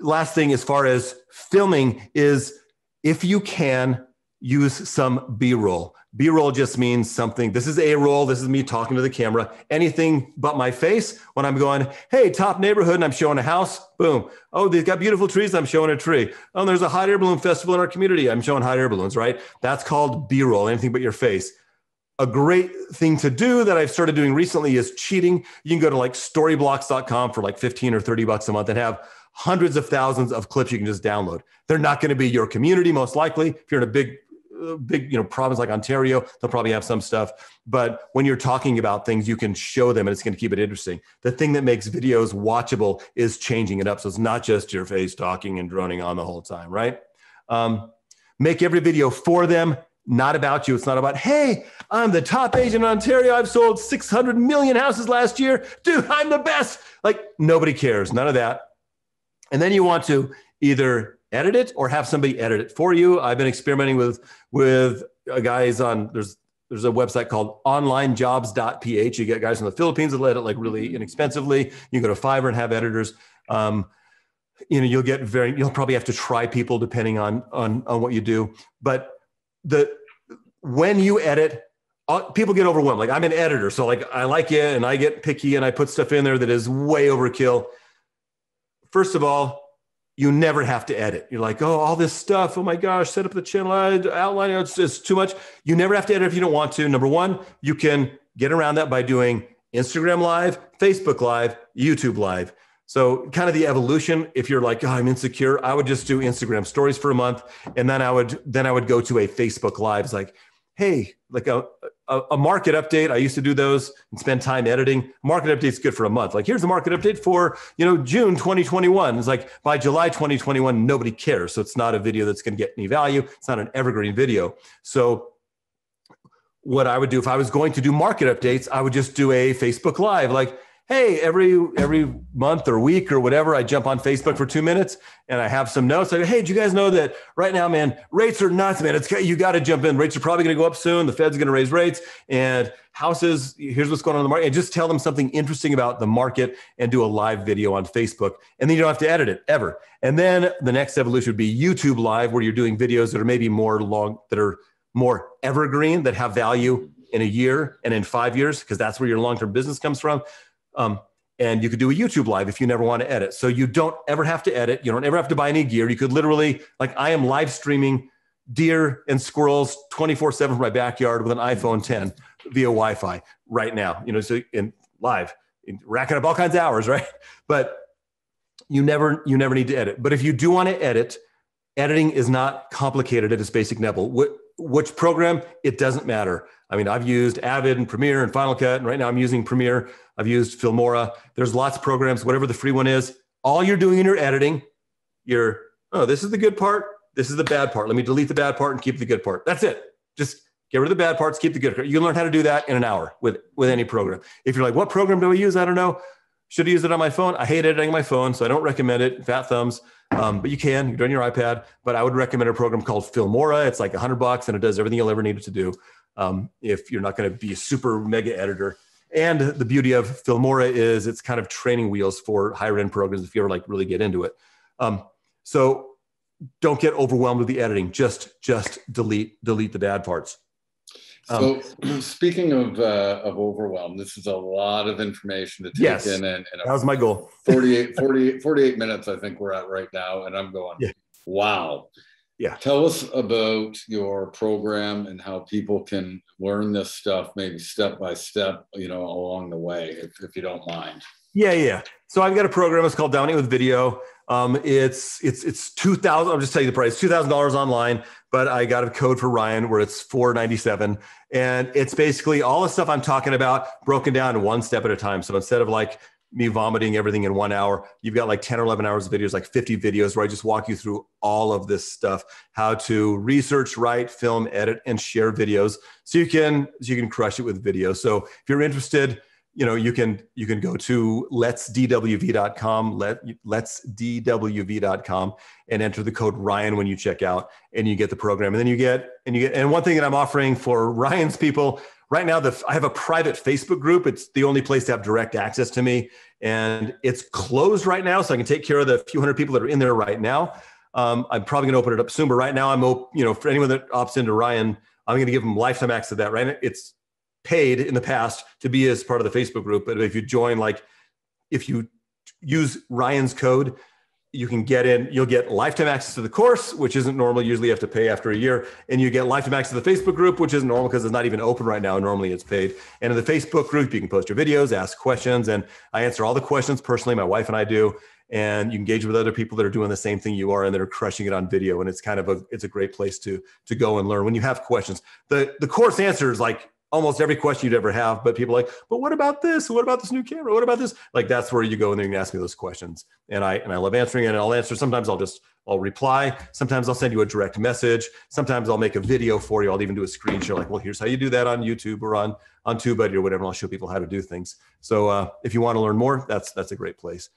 last thing, as far as filming, is if you can use some b-roll. B-roll just means something. This is a roll. This is me talking to the camera. Anything but my face when i'm going hey top neighborhood and i'm showing a house boom. Oh they've got beautiful trees i'm showing a tree. Oh there's a hot air balloon festival in our community i'm showing hot air balloons right? That's called b-roll anything but your face. A great thing to do that I've started doing recently is cheating. You can go to like storyblocks.com for like 15 or 30 bucks a month and have hundreds of thousands of clips you can just download. They're not going to be your community, most likely. If you're in a big big you know province like ontario they'll probably have some stuff. But when you're talking about things you can show them and it's going to keep it interesting. The thing that makes videos watchable is changing it up. So it's not just your face talking and droning on the whole time right? Um, make every video for them not about you. It's not about hey i'm the top agent in ontario. I've sold 600 million houses last year. Dude i'm the best. Like nobody cares. None of that. And then you want to either edit it or have somebody edit it for you. I've been experimenting with with guys on there's there's a website called onlinejobs.ph. You get guys from the Philippines that let it like really inexpensively. You go to Fiverr and have editors. Um, you know, you'll get very, you'll probably have to try people depending on, on, on what you do. But the, when you edit, uh, people get overwhelmed. Like I'm an editor. So like, I like it and I get picky and I put stuff in there that is way overkill. First of all, you never have to edit. You're like, oh, all this stuff. Oh my gosh, set up the channel outline. It's, it's too much. You never have to edit if you don't want to. Number one, you can get around that by doing Instagram Live, Facebook Live, YouTube Live. So, kind of the evolution. If you're like, oh, I'm insecure, I would just do Instagram stories for a month, and then I would then I would go to a Facebook Live. It's like, hey, like a, a, a, market update. I used to do those and spend time editing. Market update's good for a month. Like here's the market update for, you know, June 2021. It's like by July 2021, nobody cares. So it's not a video that's going to get any value. It's not an evergreen video. So what I would do if I was going to do market updates, I would just do a Facebook Live, like, hey, every every month or week or whatever, I jump on Facebook for two minutes and I have some notes. I go, hey, do you guys know that right now, man, rates are nuts, man. It's you got to jump in. Rates are probably going to go up soon. The Fed's going to raise rates and houses. Here's what's going on in the market. And just tell them something interesting about the market and do a live video on Facebook. And then you don't have to edit it ever. And then the next evolution would be YouTube Live, where you're doing videos that are maybe more long, that are more evergreen, that have value in a year and in five years, because that's where your long term business comes from. Um, and you could do a YouTube live if you never want to edit. So you don't ever have to edit. You don't ever have to buy any gear. You could literally, like, I am live streaming deer and squirrels 24 7 from my backyard with an iPhone 10 via Wi Fi right now, you know, so in live, racking up all kinds of hours, right? But you never, you never need to edit. But if you do want to edit, editing is not complicated at its basic level. Which program, it doesn't matter. I mean, I've used Avid and Premiere and Final Cut, and right now I'm using Premiere. I've used Filmora. There's lots of programs, whatever the free one is. All you're doing in your editing, you're, oh, this is the good part. This is the bad part. Let me delete the bad part and keep the good part. That's it. Just get rid of the bad parts, keep the good part. You can learn how to do that in an hour with, with any program. If you're like, what program do I use? I don't know. Should I use it on my phone? I hate editing my phone, so I don't recommend it. Fat thumbs. Um, but you can. You're on your iPad. But I would recommend a program called Filmora. It's like a hundred bucks, and it does everything you'll ever need it to do. Um, if you're not going to be a super mega editor, and the beauty of Filmora is it's kind of training wheels for higher end programs if you ever like really get into it. Um, so don't get overwhelmed with the editing. Just just delete delete the bad parts. Um, so speaking of uh, of overwhelm, this is a lot of information to take yes, in. And, and that was my goal. 48, 48, 48 minutes, I think we're at right now. And I'm going, yeah. wow. Yeah. Tell us about your program and how people can learn this stuff, maybe step by step, you know, along the way, if, if you don't mind. Yeah, yeah. So I've got a program. It's called Dominate with Video. Um, it's it's it's two thousand. I'll just tell you the price. Two thousand dollars online, but I got a code for Ryan where it's four ninety seven, and it's basically all the stuff I'm talking about broken down one step at a time. So instead of like me vomiting everything in one hour. You've got like 10 or 11 hours of videos, like 50 videos where I just walk you through all of this stuff, how to research, write, film, edit, and share videos. So you can, so you can crush it with video. So if you're interested, you know, you can, you can go to letsdwv.com, let, letsdwv.com and enter the code Ryan when you check out and you get the program. And then you get, and you get, and one thing that I'm offering for Ryan's people, right now the i have a private facebook group. It's the only place to have direct access to me. And it's closed right now so i can take care of the few hundred people that are in there right now. Um, i'm probably going to open it up soon but right now i'm you know for anyone that opts into ryan i'm going to give them lifetime access to that right? It's paid in the past to be as part of the facebook group but if you join like if you use ryan's code you can get in, you'll get lifetime access to the course, which isn't normal. Usually you have to pay after a year. And you get lifetime access to the Facebook group, which isn't normal because it's not even open right now. Normally it's paid. And in the Facebook group, you can post your videos, ask questions, and I answer all the questions personally. My wife and I do. And you engage with other people that are doing the same thing you are and that are crushing it on video. And it's kind of a it's a great place to to go and learn when you have questions. The the course answer is like almost every question you'd ever have, but people like, but what about this? What about this new camera? What about this? Like that's where you go and then you can ask me those questions. And I and I love answering it. And I'll answer. Sometimes I'll just I'll reply. Sometimes I'll send you a direct message. Sometimes I'll make a video for you. I'll even do a screen share, like, well, here's how you do that on YouTube or on on TubeBuddy or whatever. And I'll show people how to do things. So uh, if you want to learn more, that's that's a great place.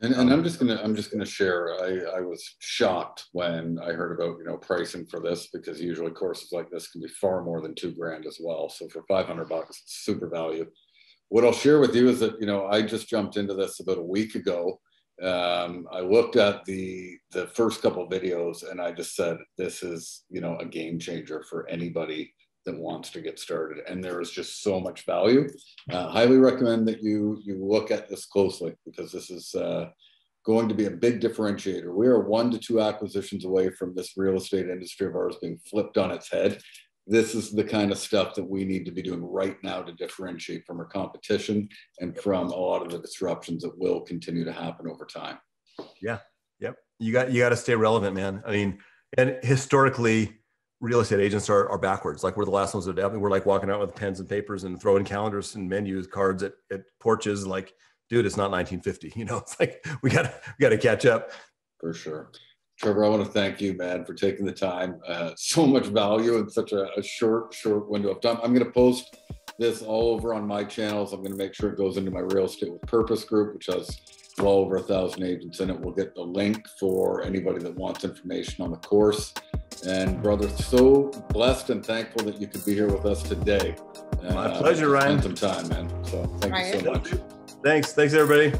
And, and I'm just gonna I'm just gonna share. I, I was shocked when I heard about you know pricing for this because usually courses like this can be far more than two grand as well. So for 500 bucks, it's super value. What I'll share with you is that you know I just jumped into this about a week ago. Um, I looked at the the first couple videos and I just said this is you know a game changer for anybody that wants to get started. And there is just so much value. Uh, highly recommend that you you look at this closely because this is uh, going to be a big differentiator. We are one to two acquisitions away from this real estate industry of ours being flipped on its head. This is the kind of stuff that we need to be doing right now to differentiate from our competition and from a lot of the disruptions that will continue to happen over time. Yeah. Yep. You got you got to stay relevant, man. I mean, and historically, real estate agents are, are backwards. Like we're the last ones that definitely we're like walking out with pens and papers and throwing calendars and menus cards at, at porches. Like, dude, it's not 1950. You know, it's like we got we got to catch up. For sure. Trevor, I want to thank you, man, for taking the time. Uh, so much value in such a, a, short, short window of time. I'm going to post this all over on my channels. I'm going to make sure it goes into my Real Estate with Purpose group, which has well over a thousand agents in it. We'll get the link for anybody that wants information on the course. And brother, so blessed and thankful that you could be here with us today. My uh, pleasure, Ryan. Spend some time, man. So thank Ryan. you so much. Thanks. Thanks, everybody.